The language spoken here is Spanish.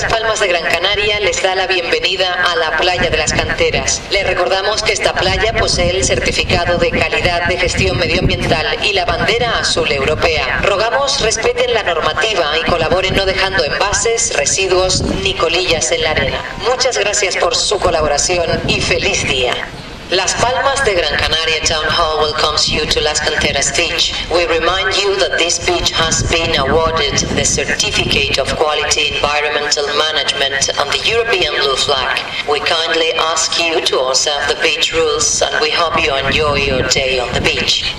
Las Palmas de Gran Canaria les da la bienvenida a la playa de las canteras. Les recordamos que esta playa posee el certificado de calidad de gestión medioambiental y la bandera azul europea. Rogamos respeten la normativa y colaboren no dejando envases, residuos ni colillas en la arena. Muchas gracias por su colaboración y feliz día. Las Palmas de Gran Canaria Town Hall welcomes you to Las Canteras Beach. We remind you that this beach has been awarded the Certificate of Quality Environmental Management on the European Blue Flag. We kindly ask you to observe the beach rules and we hope you enjoy your day on the beach.